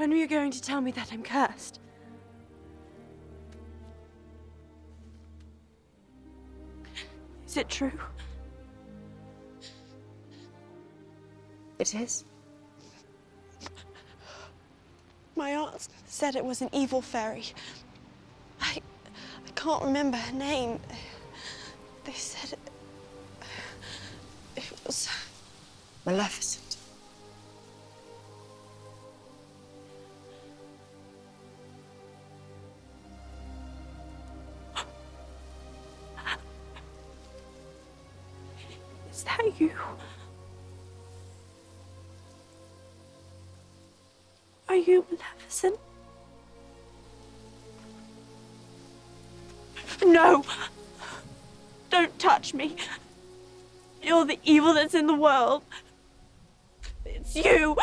When were you going to tell me that I'm cursed? Is it true? It is. My aunt said it was an evil fairy. I, I can't remember her name. They said it, it was Maleficent. Is that you? Are you Maleficent? No! Don't touch me. You're the evil that's in the world. It's you.